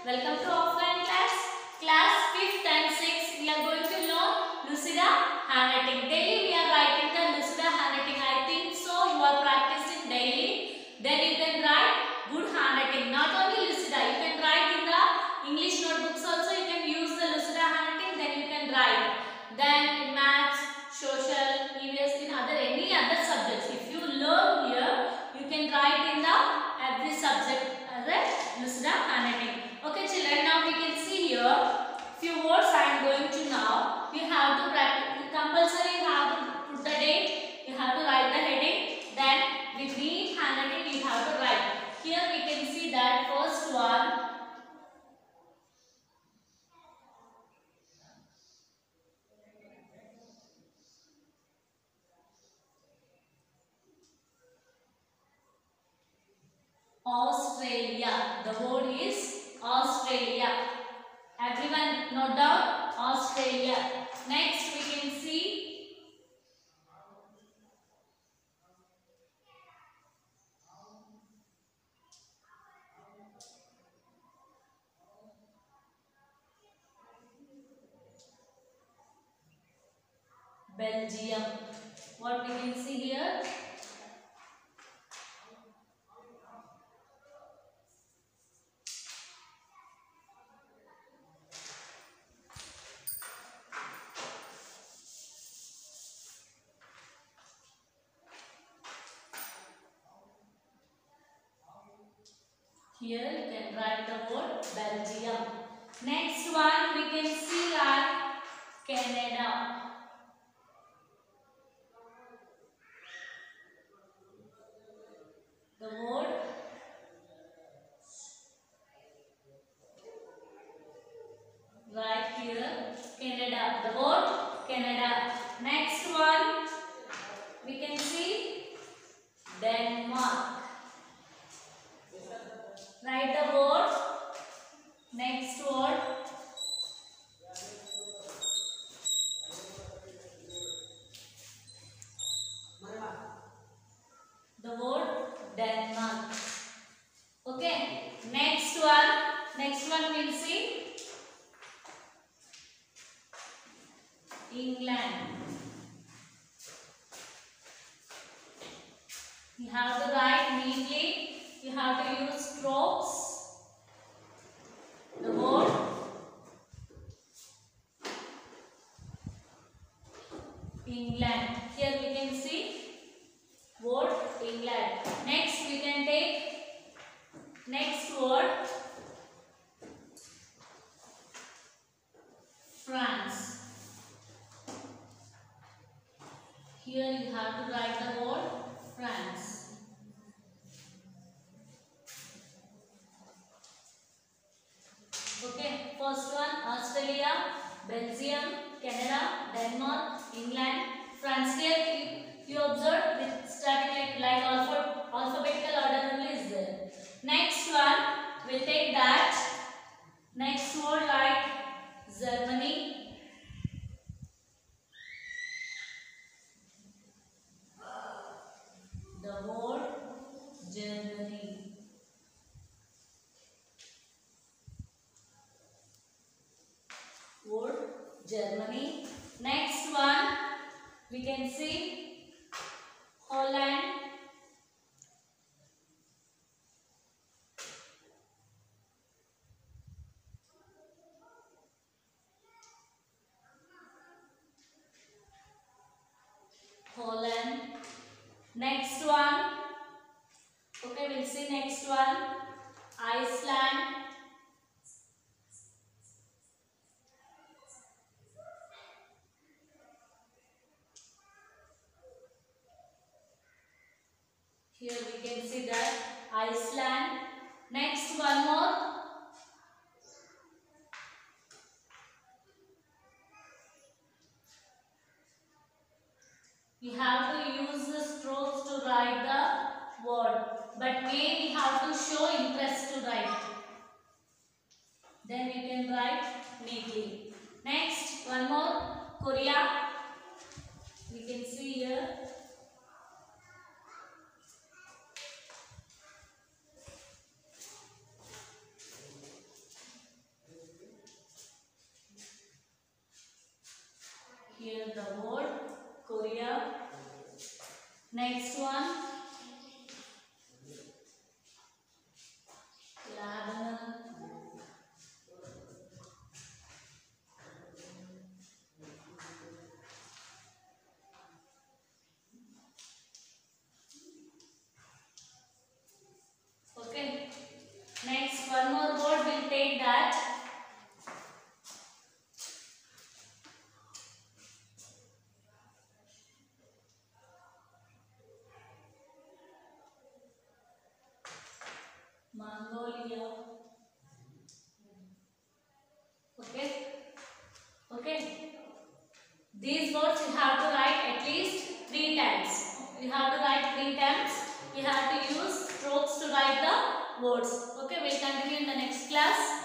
Welcome to offline class. Class 5th and 6th. We are going to learn Lucida handwriting. Daily we are writing the Lucida handwriting. I think so. You are practicing daily. Then you can write good handwriting. Not only Lucida. You can write in the English notebooks also. You can use the Lucida handwriting. Then you can write. Then in maths, social, EVS, in other any other subjects. If you learn here, you can write in the every subject as a Lucida handwriting. Okay, children. Now we can see here few words I am going to now. You have to practice. Compulsory. You have to put the date. You have to write the heading. Then with neat handwriting, you have to write. Here we can see that first one. Australia. The word is Australia. Everyone note down Australia. Next we can see Belgium. What we can see here? Here you can write the word Belgium. Next one we can see like Canada. The word right here Canada. The word Canada. Next one we can see Denmark. Write the word. Next word. The word Denmark. Okay. Next one. Next one we'll see. England. You have to write neatly. You have to use strokes. The word England. Here we can see word England. Next we can take next word France. Here you have to write the word France. Okay, first one Australia, Belgium, Canada, Denmark, England, France. Here you, you observe with starting like, like alpha, alphabetical order only is there. Next one, we'll take that. Next word like Germany. The word Germany. word Germany. Next one we can see Holland. Holland. Next one. Okay, we'll see next one. Iceland. Here we can see that Iceland. Next one more. We have to use the strokes to write the word. But may we have to show interest to write. Then you can write neatly. Next, one more. Korea. The word Korea. Next one. Okay. Next, one more word will take that. Mongolia. Okay. Okay. These words you have to write at least three times. You have to write three times. You have to use strokes to write the words. Okay, we'll continue in the next class.